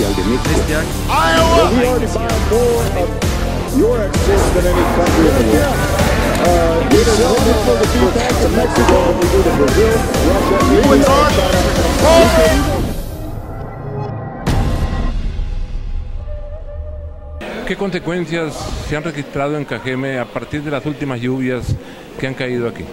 De México. este año. ¿Qué consecuencias se han registrado en Cajeme a partir de las últimas lluvias que han caído aquí?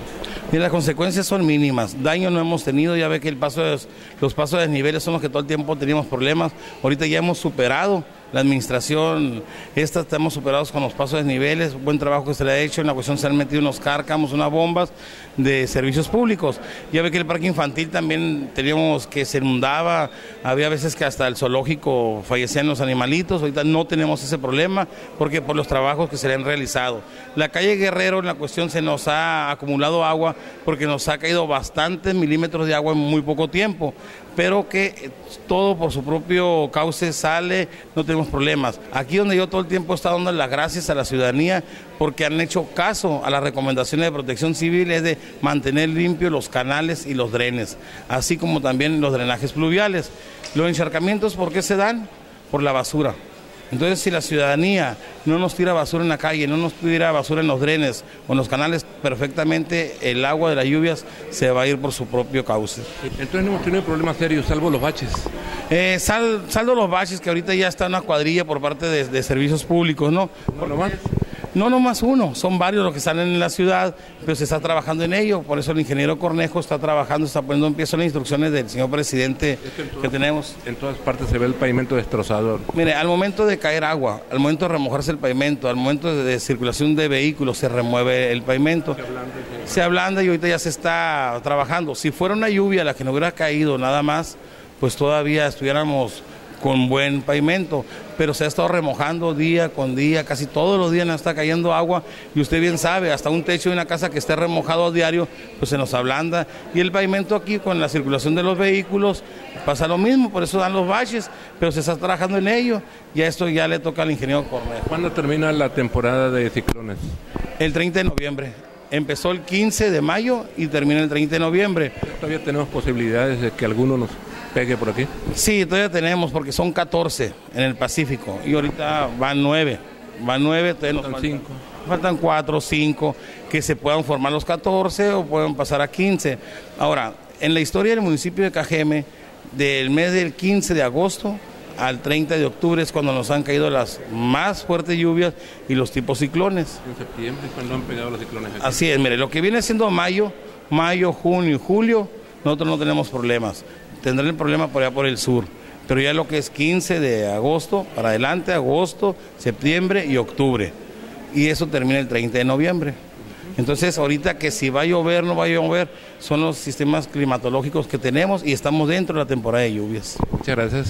Y las consecuencias son mínimas. Daño no hemos tenido, ya ve que el paso de- los pasos de desniveles son los que todo el tiempo teníamos problemas. Ahorita ya hemos superado la administración, esta estamos superados con los pasos de desniveles, buen trabajo que se le ha hecho, en la cuestión se han metido unos cárcamos, unas bombas de servicios públicos. Ya ve que el parque infantil también teníamos que se inundaba, había veces que hasta el zoológico fallecían los animalitos, ahorita no tenemos ese problema porque por los trabajos que se le han realizado. La calle Guerrero en la cuestión se nos ha acumulado agua porque nos ha caído bastantes milímetros de agua en muy poco tiempo, pero que eh, todo por su propio cauce sale, no tenemos problemas. Aquí donde yo todo el tiempo he estado dando las gracias a la ciudadanía porque han hecho caso a las recomendaciones de protección civil, es de mantener limpios los canales y los drenes, así como también los drenajes pluviales. Los encharcamientos, ¿por qué se dan? Por la basura. Entonces, si la ciudadanía no nos tira basura en la calle, no nos tira basura en los drenes o en los canales, perfectamente el agua de las lluvias se va a ir por su propio cauce. Entonces no hemos tenido problemas serios, salvo los baches. Eh, sal- saldo los baches, que ahorita ya está una cuadrilla por parte de, de servicios públicos, ¿no? No, nomás. No nomás uno, son varios los que salen en la ciudad, pero se está trabajando en ello. Por eso el ingeniero Cornejo está trabajando, está poniendo en pie son las instrucciones del señor presidente que tenemos. En todas partes se ve el pavimento destrozado. Mire, al momento de caer agua, al momento de remojarse el pavimento, al momento de, de circulación de vehículos, se remueve el pavimento. Se ablanda y ahorita ya se está trabajando. Si fuera una lluvia la que no hubiera caído nada más, pues todavía estuviéramos con buen pavimento, pero se ha estado remojando día con día, casi todos los días nos está cayendo agua y usted bien sabe, hasta un techo de una casa que esté remojado a diario, pues se nos ablanda y el pavimento aquí con la circulación de los vehículos pasa lo mismo, por eso dan los baches, pero se está trabajando en ello y a esto ya le toca al ingeniero Cornejo. ¿Cuándo termina la temporada de ciclones? El 30 de noviembre. Empezó el 15 de mayo y termina el 30 de noviembre. ¿Todavía tenemos posibilidades de que alguno nos pegue por aquí? Sí, todavía tenemos porque son 14 en el Pacífico y ahorita van 9. Van 9, todavía nos Faltan faltan, cinco. faltan 4 o 5 que se puedan formar los 14 o pueden pasar a 15. Ahora, en la historia del municipio de Cajeme, del mes del 15 de agosto al 30 de octubre es cuando nos han caído las más fuertes lluvias y los tipos ciclones. En septiembre es cuando han pegado los ciclones aquí. Así es, mire, lo que viene siendo mayo, mayo, junio y julio, nosotros no tenemos problemas. Tendrán el problema por allá por el sur. Pero ya lo que es 15 de agosto para adelante, agosto, septiembre y octubre. Y eso termina el 30 de noviembre. Entonces, ahorita que si va a llover, no va a llover, son los sistemas climatológicos que tenemos y estamos dentro de la temporada de lluvias. Muchas gracias.